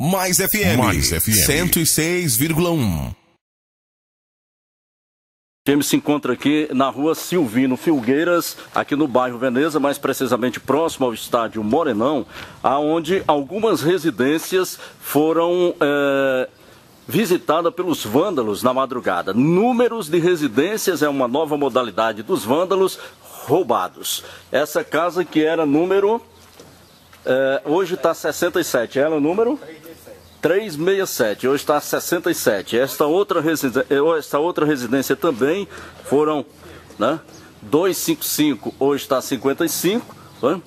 Mais FM. Mais FM. 106,1. James se encontra aqui na rua Silvino Filgueiras, aqui no bairro Veneza, mais precisamente próximo ao estádio Morenão, aonde algumas residências foram é, visitadas pelos vândalos na madrugada. Números de residências é uma nova modalidade dos vândalos roubados. Essa casa que era número. É, hoje está 67, ela é o número? 367, hoje está 67. Esta outra, residência, esta outra residência também foram né, 255, hoje está 55. Né?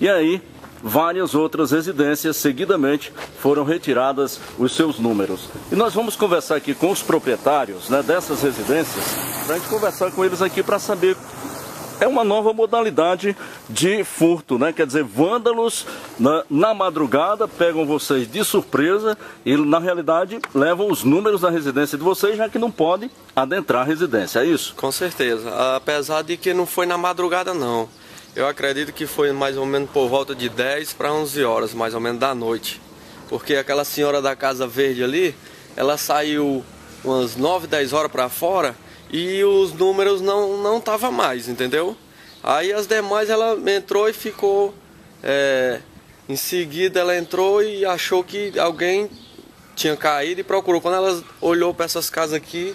E aí, várias outras residências seguidamente foram retiradas os seus números. E nós vamos conversar aqui com os proprietários né, dessas residências, para a gente conversar com eles aqui para saber é uma nova modalidade de furto, né? Quer dizer, vândalos na, na, madrugada pegam vocês de surpresa e, na realidade, levam os números da residência de vocês, já que não pode adentrar a residência, é isso? Com certeza. Apesar de que não foi na madrugada, não. Eu acredito que foi mais ou menos por volta de 10 para 11 horas, mais ou menos da noite. Porque aquela senhora da Casa Verde ali, ela saiu umas 9, 10 horas para fora e os números não não tava mais, entendeu? Aí as demais ela entrou e ficou é, em seguida ela entrou e achou que alguém tinha caído e procurou. Quando ela olhou para essas casas aqui,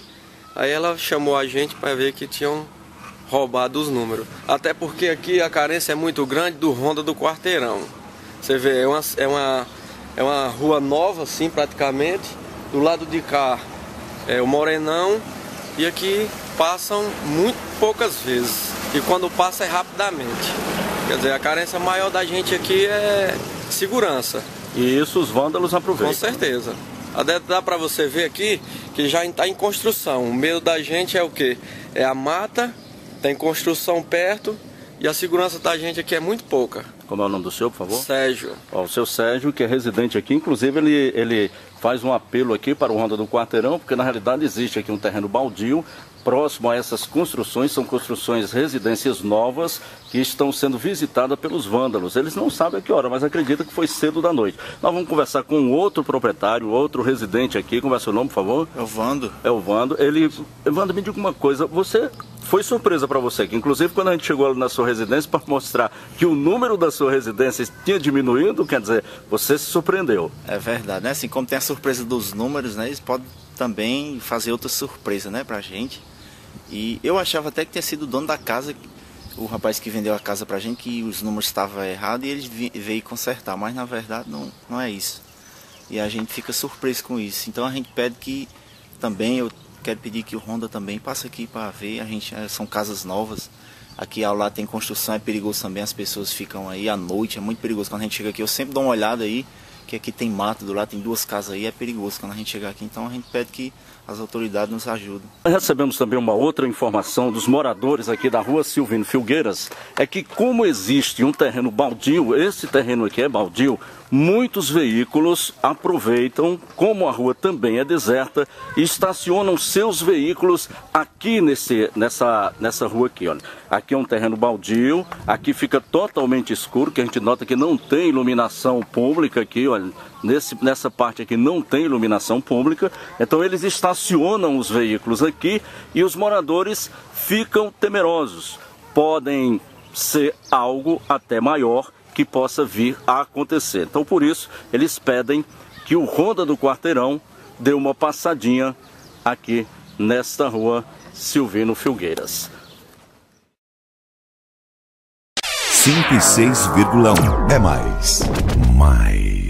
aí ela chamou a gente para ver que tinham roubado os números. Até porque aqui a carência é muito grande do Honda do Quarteirão. Você vê, é uma, é uma, é uma rua nova assim praticamente. Do lado de cá é o Morenão e aqui passam muito poucas vezes. E quando passa é rapidamente. Quer dizer, a carência maior da gente aqui é segurança. E isso os vândalos aproveitam. Com certeza. Até dá para você ver aqui que já está em construção. O medo da gente é o quê? É a mata, tem construção perto e a segurança da gente aqui é muito pouca. Como é o nome do senhor, por favor? Sérgio. Ó, o seu Sérgio, que é residente aqui, inclusive ele, ele faz um apelo aqui para o Ronda do Quarteirão, porque na realidade existe aqui um terreno baldio, próximo a essas construções, são construções residências novas que estão sendo visitadas pelos vândalos. Eles não sabem a que hora, mas acreditam que foi cedo da noite. Nós vamos conversar com outro proprietário, outro residente aqui. Como é seu nome, por favor? É o Vando. É o Vando. Ele. Vando, me diga uma coisa. Você foi surpresa para você, que inclusive quando a gente chegou na sua residência para mostrar que o número da sua residência tinha diminuído, quer dizer, você se surpreendeu. É verdade, né? Assim como tem a surpresa dos números, né? Eles podem também fazer outra surpresa, né, pra gente. E eu achava até que tinha sido o dono da casa, o rapaz que vendeu a casa pra gente, que os números estavam errados e ele veio consertar, mas na verdade não, não é isso. E a gente fica surpreso com isso. Então a gente pede que também eu quero pedir que o Honda também passe aqui para ver. A gente é, são casas novas. Aqui ao lado tem construção, é perigoso também. As pessoas ficam aí à noite, é muito perigoso. Quando a gente chega aqui, eu sempre dou uma olhada aí, que aqui tem mato do lado, tem duas casas aí, é perigoso quando a gente chegar aqui. Então a gente pede que as autoridades nos ajudem. Recebemos também uma outra informação dos moradores aqui da rua Silvino Filgueiras, é que como existe um terreno baldio, esse terreno aqui é baldio, muitos veículos aproveitam, como a rua também é deserta, e estacionam seus veículos aqui nesse, nessa, nessa rua aqui. Olha. Aqui é um terreno baldio, aqui fica totalmente escuro, que a gente nota que não tem iluminação pública aqui, olha, nesse, nessa parte aqui não tem iluminação pública, então eles estacionam os veículos aqui e os moradores ficam temerosos. Podem ser algo até maior que possa vir a acontecer. Então, por isso, eles pedem que o Ronda do Quarteirão dê uma passadinha aqui nesta rua Silvino Filgueiras. 106,1 é mais. Mais.